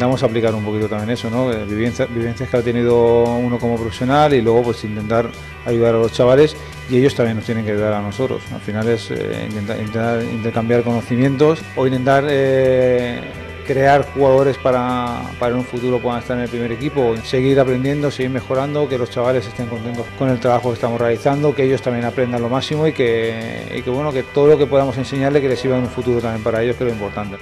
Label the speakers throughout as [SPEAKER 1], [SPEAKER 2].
[SPEAKER 1] intentamos aplicar un poquito también eso, ¿no? Eh, vivencias que ha tenido uno como profesional y luego pues intentar ayudar a los chavales y ellos también nos tienen que ayudar a nosotros. Al final es eh, intentar, intercambiar conocimientos o intentar eh, crear jugadores para, para en un futuro puedan estar en el primer equipo, seguir aprendiendo, seguir mejorando, que los chavales estén contentos con el trabajo que estamos realizando, que ellos también aprendan lo máximo y que, y que bueno, que todo lo que podamos enseñarle que les sirva en un futuro también para ellos, que es lo importante.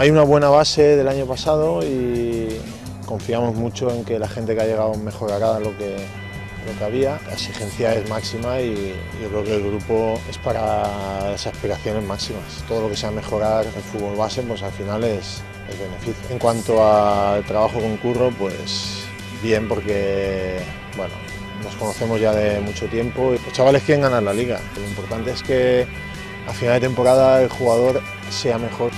[SPEAKER 2] Hay una buena base del año pasado y confiamos mucho en que la gente que ha llegado mejorará lo que, lo que había. La exigencia es máxima y yo creo que el grupo es para las aspiraciones máximas. Todo lo que sea mejorar el fútbol base, pues al final es, es beneficio. En cuanto al trabajo con Curro, pues bien porque, bueno, nos conocemos ya de mucho tiempo. Los chavales quieren ganar la liga. Lo importante es que a final de temporada el jugador sea mejor.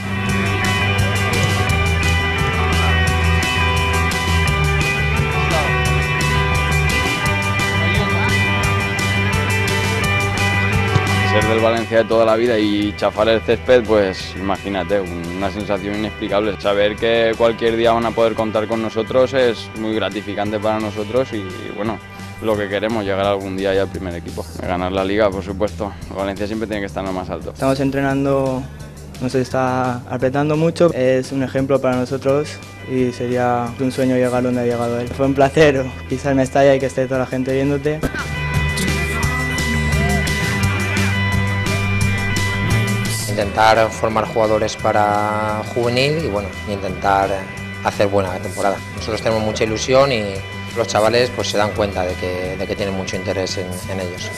[SPEAKER 3] Ser del Valencia de toda la vida y chafar el césped, pues imagínate, una sensación inexplicable. Saber que cualquier día van a poder contar con nosotros es muy gratificante para nosotros y bueno, lo que queremos, llegar algún día ya al primer equipo. Ganar la liga, por supuesto. Valencia siempre tiene que estar en lo más alto.
[SPEAKER 4] Estamos entrenando, nos está apretando mucho, es un ejemplo para nosotros y sería un sueño llegar donde ha llegado él. Fue un placer pisar Mestalla y que esté toda la gente viéndote.
[SPEAKER 5] Intentar formar jugadores para juvenil y bueno, intentar hacer buena temporada. Nosotros tenemos mucha ilusión y los chavales pues se dan cuenta de que, de que tienen mucho interés en, en ellos.